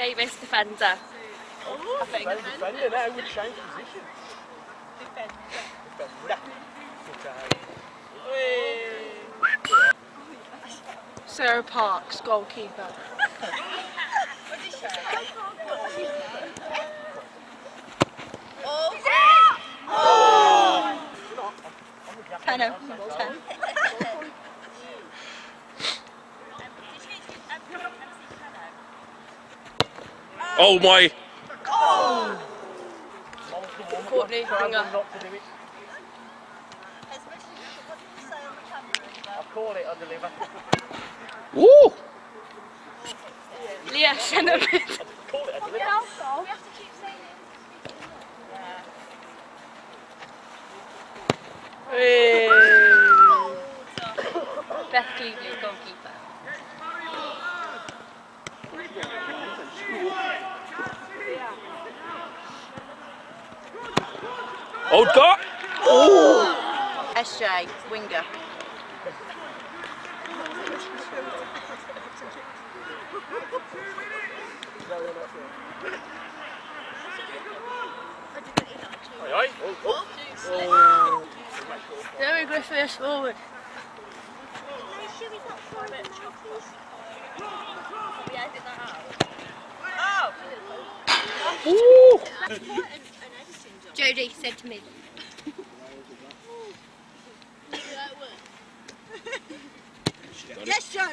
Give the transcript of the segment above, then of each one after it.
defender. Oh, defender, defender now would change position. Defender. Defender. Sarah Parks, goalkeeper. What did she say? Oh, Oh! 10 out of 10. Oh my! Courtney, Trying winger. not to do it. As much Oh, as what did you say on the camera as well? I'll call it, I'll deliver. Woo! Leah, centre mid. Call it, I'll deliver. We have to keep saying it. Beth Cleveland, goalkeeper. Oh God! SJ, winger. Aye, aye. Oh, oh. Derry Griffiths, forward. We edited that out. Oh! Woo! Jodie said to me. Yes, Joe!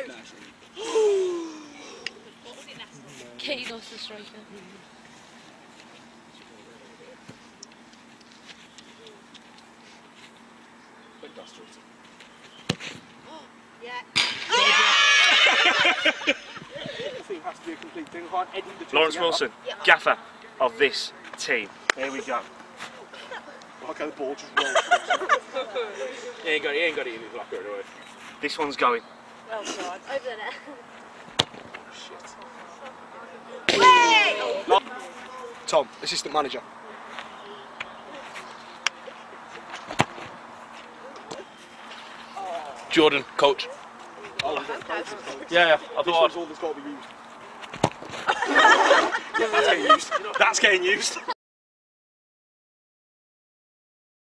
Katie lost the striker. Oh, yeah. thing has to be a complete thing. I can't edit the two Lawrence. Wilson, gaffer of this team. There we go. Okay, the ball just rolled. He ain't got it, he ain't got it in his locker anyway. This one's going. Well done. Over the net. Tom, assistant manager. Jordan, coach. Oh, yeah, yeah, I This thought one's all that's got to be used. That's getting used. That's getting used.